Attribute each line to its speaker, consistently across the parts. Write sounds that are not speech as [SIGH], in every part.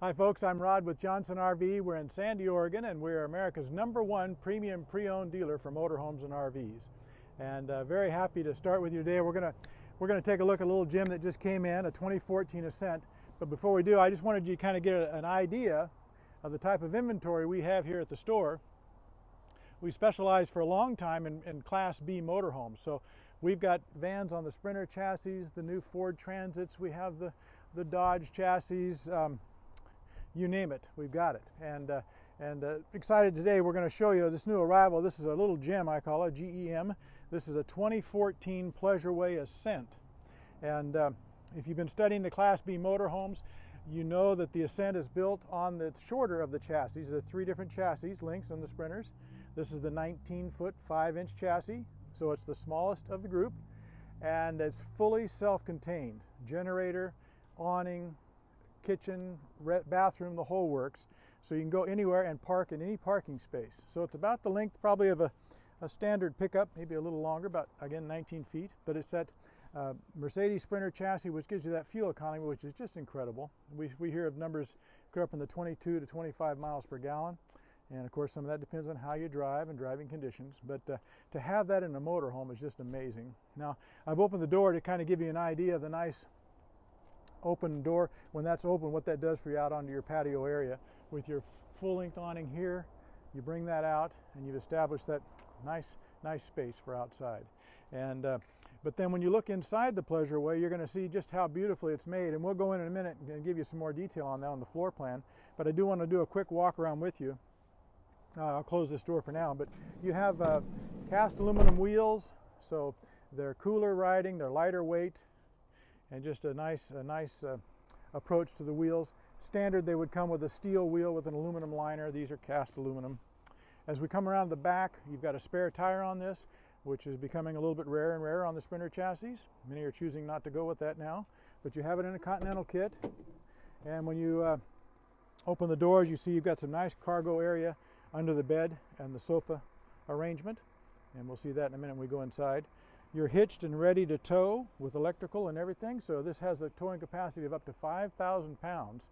Speaker 1: Hi folks, I'm Rod with Johnson RV. We're in Sandy, Oregon, and we're America's number one premium pre-owned dealer for motorhomes and RVs. And uh, very happy to start with you today. We're gonna we're gonna take a look at a little gem that just came in, a 2014 Ascent. But before we do, I just wanted you to kind of get a, an idea of the type of inventory we have here at the store. We specialize for a long time in, in Class B motorhomes. So we've got vans on the Sprinter chassis, the new Ford Transits. We have the the Dodge chassis. Um, you name it, we've got it. And, uh, and uh, excited today, we're going to show you this new arrival. This is a little gem, I call it, GEM. This is a 2014 Pleasureway Ascent. And uh, if you've been studying the Class B motorhomes, you know that the Ascent is built on the shorter of the chassis. There are three different chassis, Lynx and the Sprinters. This is the 19 foot 5 inch chassis, so it's the smallest of the group. And it's fully self contained generator, awning, kitchen, bathroom, the whole works. So you can go anywhere and park in any parking space. So it's about the length probably of a, a standard pickup, maybe a little longer, about again 19 feet. But it's that uh, Mercedes Sprinter chassis, which gives you that fuel economy, which is just incredible. We, we hear of numbers go up in the 22 to 25 miles per gallon. And of course, some of that depends on how you drive and driving conditions. But uh, to have that in a motorhome is just amazing. Now, I've opened the door to kind of give you an idea of the nice open door. When that's open, what that does for you out onto your patio area with your full length awning here, you bring that out and you've established that nice, nice space for outside. And uh, but then when you look inside the Pleasure Way, you're going to see just how beautifully it's made. And we'll go in in a minute and give you some more detail on that on the floor plan. But I do want to do a quick walk around with you. Uh, I'll close this door for now. But you have uh, cast aluminum wheels, so they're cooler riding, they're lighter weight, and just a nice, a nice uh, approach to the wheels. Standard, they would come with a steel wheel with an aluminum liner. These are cast aluminum. As we come around the back, you've got a spare tire on this, which is becoming a little bit rare and rare on the Sprinter chassis. Many are choosing not to go with that now, but you have it in a Continental kit. And when you uh, open the doors, you see you've got some nice cargo area under the bed and the sofa arrangement. And we'll see that in a minute when we go inside. You're hitched and ready to tow with electrical and everything. So this has a towing capacity of up to 5,000 pounds.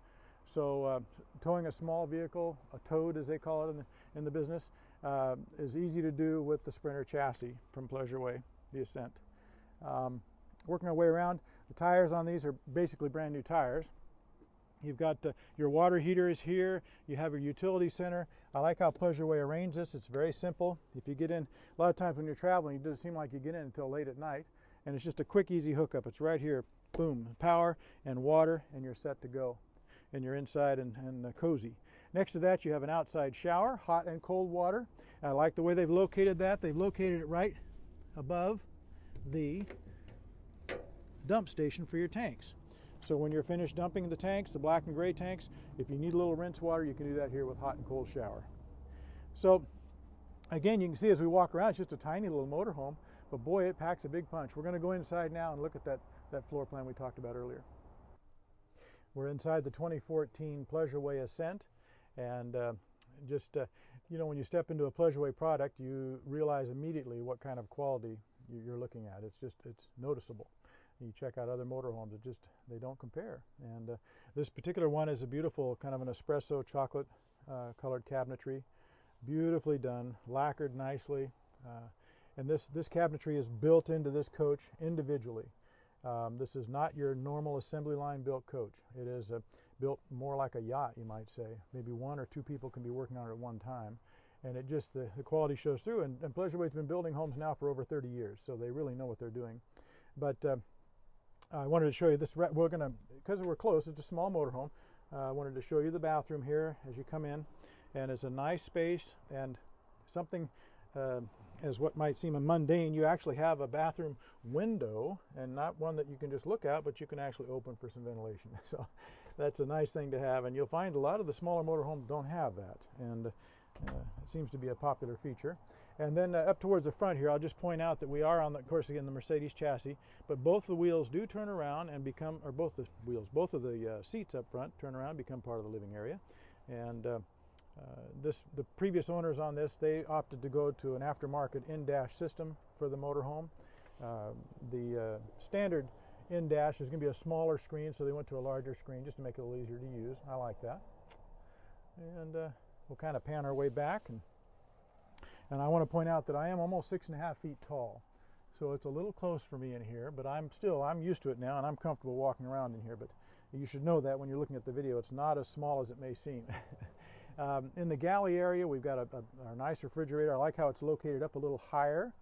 Speaker 1: So uh, towing a small vehicle, a toad as they call it in the, in the business, uh, is easy to do with the Sprinter chassis from Pleasureway, the Ascent. Um, working our way around, the tires on these are basically brand new tires. You've got uh, your water heater is here. You have your utility center. I like how Pleasureway arranged this. It's very simple. If you get in, a lot of times when you're traveling, it doesn't seem like you get in until late at night. And it's just a quick, easy hookup. It's right here. Boom, power and water, and you're set to go. And you're inside and, and uh, cozy. Next to that, you have an outside shower, hot and cold water. I like the way they've located that. They've located it right above the dump station for your tanks. So when you're finished dumping the tanks, the black and gray tanks, if you need a little rinse water, you can do that here with hot and cold shower. So again, you can see as we walk around, it's just a tiny little motorhome, but boy, it packs a big punch. We're going to go inside now and look at that, that floor plan we talked about earlier. We're inside the 2014 Pleasureway Ascent, and uh, just, uh, you know, when you step into a Pleasureway product, you realize immediately what kind of quality you're looking at. It's just, it's noticeable you check out other motorhomes, it just, they don't compare. And uh, this particular one is a beautiful kind of an espresso chocolate uh, colored cabinetry. Beautifully done, lacquered nicely. Uh, and this, this cabinetry is built into this coach individually. Um, this is not your normal assembly line built coach. It is uh, built more like a yacht, you might say. Maybe one or two people can be working on it at one time. And it just, the, the quality shows through. And, and Pleasureway's been building homes now for over 30 years, so they really know what they're doing. But uh, I wanted to show you this. We're going to, because we're close, it's a small motorhome. Uh, I wanted to show you the bathroom here as you come in. And it's a nice space and something uh, as what might seem a mundane, you actually have a bathroom window and not one that you can just look out, but you can actually open for some ventilation. [LAUGHS] So that's a nice thing to have. And you'll find a lot of the smaller motorhomes don't have that. And uh, it seems to be a popular feature. And then uh, up towards the front here, I'll just point out that we are on, the, of course, again, the Mercedes chassis, but both the wheels do turn around and become, or both the wheels, both of the uh, seats up front turn around, become part of the living area. And uh, uh, this, the previous owners on this, they opted to go to an aftermarket in-dash system for the motorhome. Uh, the standard in dash is going to be a smaller screen, so they went to a larger screen just to make it a little easier to use. I like that. And uh, we'll kind of pan our way back. And, and I want to point out that I am almost six and a half feet tall. So it's a little close for me in here, but I'm still, I'm used to it now and I'm comfortable walking around in here. But you should know that when you're looking at the video, it's not as small as it may seem. [LAUGHS] um, in the galley area, we've got a, a, nice refrigerator. I like how it's located up a little higher.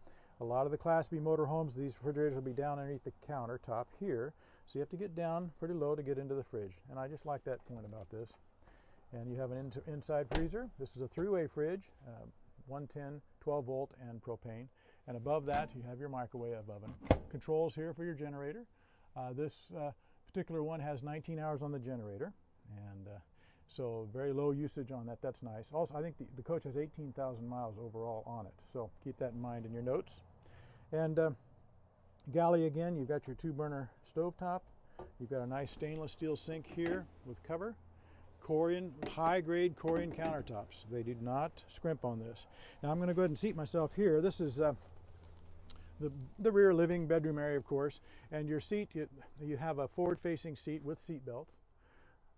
Speaker 1: A lot of the Class B motorhomes, these refrigerators will be down underneath the countertop here. So you have to get down pretty low to get into the fridge. And I just like that point about this. And you have an in inside freezer. This is a three-way fridge, uh, 110, 12 volt, and propane. And above that, you have your microwave oven. Controls here for your generator. Uh, this uh, particular one has 19 hours on the generator. And uh, so very low usage on that. That's nice. Also, I think the, the coach has 18,000 miles overall on it. So keep that in mind in your notes. And uh, galley again, you've got your two burner stovetop. You've got a nice stainless steel sink here with cover. Corian, high grade Corian countertops. They do not scrimp on this. Now I'm going to go ahead and seat myself here. This is uh, the, the rear living bedroom area, of course. And your seat, you, you have a forward facing seat with seat belts.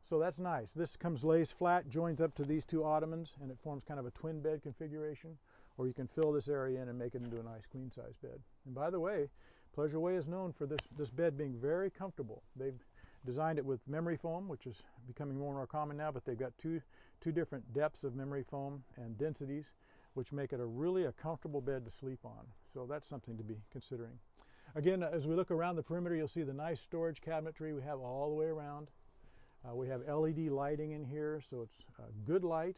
Speaker 1: So that's nice. This comes lays flat, joins up to these two ottomans, and it forms kind of a twin bed configuration. Or you can fill this area in and make it into a nice queen size bed. And by the way, Pleasure Way is known for this, this bed being very comfortable. They've designed it with memory foam, which is becoming more and more common now, but they've got two, two different depths of memory foam and densities, which make it a really a comfortable bed to sleep on. So that's something to be considering. Again, as we look around the perimeter, you'll see the nice storage cabinetry we have all the way around. Uh, we have LED lighting in here, so it's uh, good light,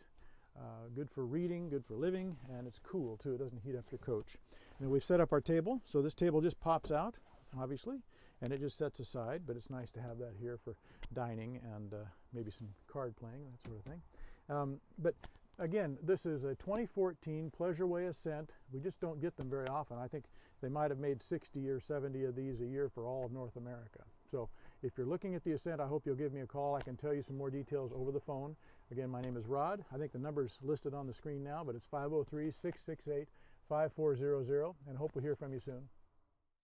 Speaker 1: uh, good for reading, good for living, and it's cool too. It doesn't heat up your coach. And we've set up our table, so this table just pops out, obviously, and it just sets aside, but it's nice to have that here for dining and uh, maybe some card playing, that sort of thing. Um, but again, this is a 2014 Pleasureway Ascent. We just don't get them very often. I think they might have made 60 or 70 of these a year for all of North America. So if you're looking at the Ascent, I hope you'll give me a call. I can tell you some more details over the phone. Again, my name is Rod. I think the number's listed on the screen now, but it's 503 668 5400, and hope we'll hear from you soon.